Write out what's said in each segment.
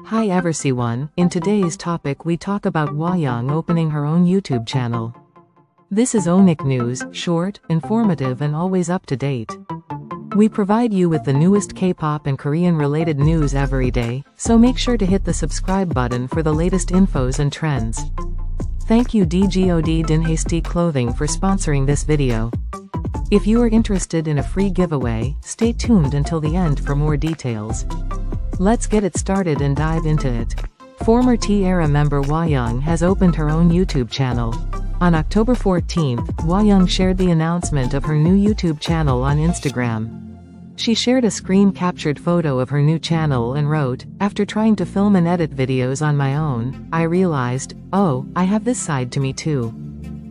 Hi everyone, in today's topic we talk about Hwayoung opening her own YouTube channel. This is Ohnick News, short, informative and always up to date. We provide you with the newest K-pop and Korean related news every day, so make sure to hit the subscribe button for the latest infos and trends. Thank you DGOD Dinhasty Clothing for sponsoring this video. If you are interested in a free giveaway, stay tuned until the end for more details. Let's get it started and dive into it. Former T-Ara member Hwayoung has opened her own YouTube channel. On October 14th, Hwayoung shared the announcement of her new YouTube channel on Instagram. She shared a screen-captured photo of her new channel and wrote, After trying to film and edit videos on my own, I realized, oh, I have this side to me too.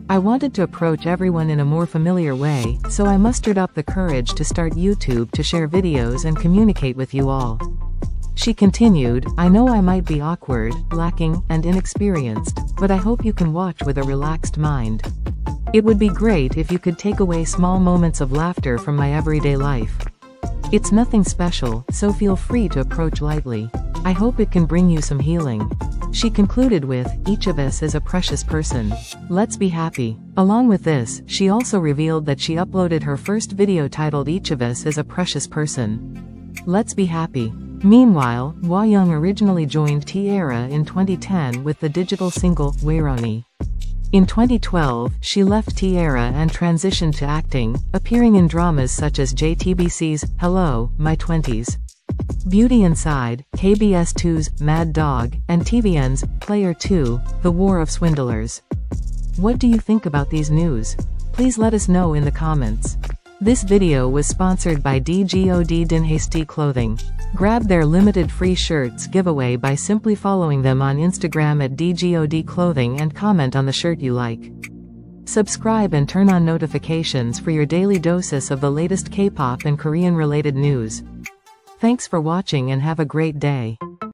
I wanted to approach everyone in a more familiar way, so I mustered up the courage to start YouTube to share videos and communicate with you all. She continued, I know I might be awkward, lacking, and inexperienced, but I hope you can watch with a relaxed mind. It would be great if you could take away small moments of laughter from my everyday life. It's nothing special, so feel free to approach lightly. I hope it can bring you some healing. She concluded with, each of us is a precious person. Let's be happy. Along with this, she also revealed that she uploaded her first video titled Each of Us is a Precious Person. Let's be happy. Meanwhile, Hwayoung originally joined T-Ara in 2010 with the digital single, Wae Ireoni. In 2012, she left T-Ara and transitioned to acting, appearing in dramas such as JTBC's, Hello, My Twenties. Beauty Inside, KBS2's, Mad Dog, and TVN's, Player 2, The War of Swindlers. What do you think about these news? Please let us know in the comments. This video was sponsored by DGOD Dinhasty Clothing. Grab their limited free shirts giveaway by simply following them on Instagram at DGOD Clothing and comment on the shirt you like. Subscribe and turn on notifications for your daily doses of the latest K-pop and Korean related news. Thanks for watching and have a great day.